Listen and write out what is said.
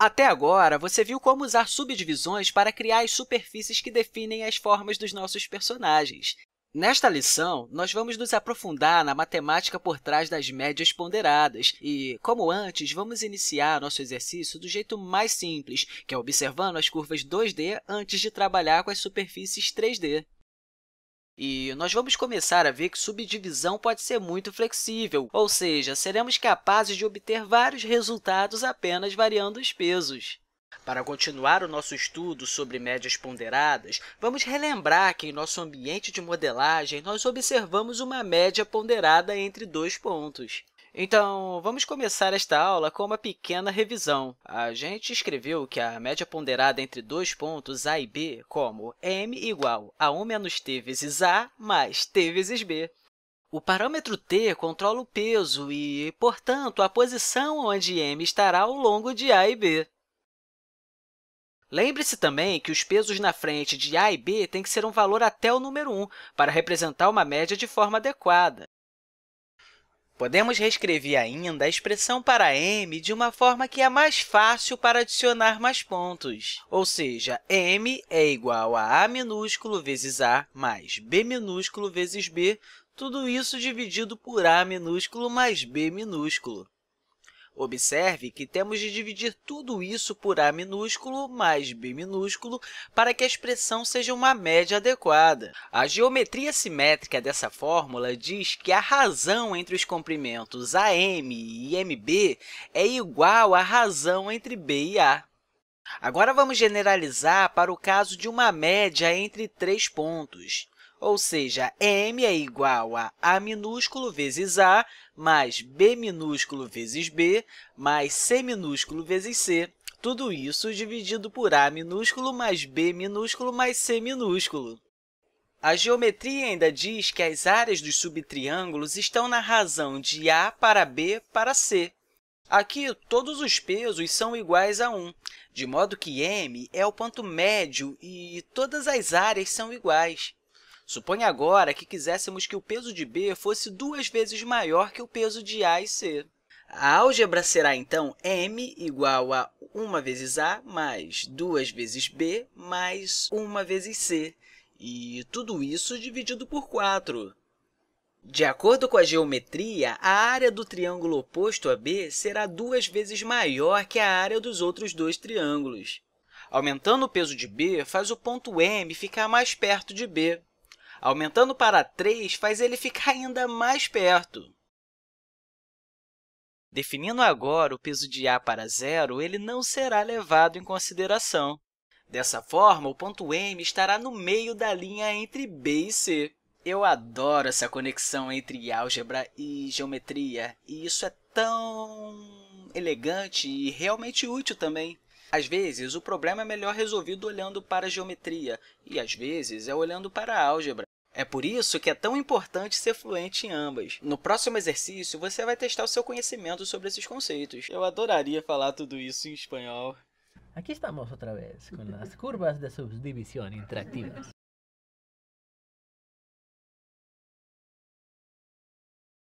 Até agora, você viu como usar subdivisões para criar as superfícies que definem as formas dos nossos personagens. Nesta lição, nós vamos nos aprofundar na matemática por trás das médias ponderadas e, como antes, vamos iniciar nosso exercício do jeito mais simples, que é observando as curvas 2D antes de trabalhar com as superfícies 3D. E nós vamos começar a ver que subdivisão pode ser muito flexível, ou seja, seremos capazes de obter vários resultados apenas variando os pesos. Para continuar o nosso estudo sobre médias ponderadas, vamos relembrar que, em nosso ambiente de modelagem, nós observamos uma média ponderada entre dois pontos. Então, vamos começar esta aula com uma pequena revisão. A gente escreveu que a média ponderada entre dois pontos A e B como m igual a 1 menos t vezes A mais t vezes B. O parâmetro t controla o peso e, portanto, a posição onde m estará ao longo de A e B. Lembre-se também que os pesos na frente de A e B têm que ser um valor até o número 1 para representar uma média de forma adequada. Podemos reescrever ainda a expressão para m de uma forma que é mais fácil para adicionar mais pontos. Ou seja, m é igual a A minúsculo vezes A mais B minúsculo vezes B, tudo isso dividido por A minúsculo mais B minúsculo. Observe que temos de dividir tudo isso por a minúsculo mais b minúsculo para que a expressão seja uma média adequada. A geometria simétrica dessa fórmula diz que a razão entre os comprimentos AM e MB é igual à razão entre B e A. Agora, vamos generalizar para o caso de uma média entre três pontos ou seja, m é igual a A minúsculo vezes A mais B minúsculo vezes B mais C minúsculo vezes C. Tudo isso dividido por A minúsculo mais B minúsculo mais C minúsculo. A geometria ainda diz que as áreas dos subtriângulos estão na razão de A para B para C. Aqui, todos os pesos são iguais a 1, de modo que m é o ponto médio e todas as áreas são iguais. Suponha agora que quiséssemos que o peso de B fosse duas vezes maior que o peso de A e C. A álgebra será, então, m igual a 1 vezes A mais 2 vezes B mais 1 vezes C, e tudo isso dividido por 4. De acordo com a geometria, a área do triângulo oposto a B será duas vezes maior que a área dos outros dois triângulos. Aumentando o peso de B, faz o ponto M ficar mais perto de B. Aumentando para 3 faz ele ficar ainda mais perto. Definindo agora o peso de A para zero, ele não será levado em consideração. Dessa forma, o ponto M estará no meio da linha entre B e C. Eu adoro essa conexão entre álgebra e geometria, e isso é tão elegante e realmente útil também. Às vezes, o problema é melhor resolvido olhando para a geometria, e às vezes é olhando para a álgebra. É por isso que é tão importante ser fluente em ambas. No próximo exercício, você vai testar o seu conhecimento sobre esses conceitos. Eu adoraria falar tudo isso em espanhol. Aqui estamos outra vez com as curvas de subdivisão interactivas.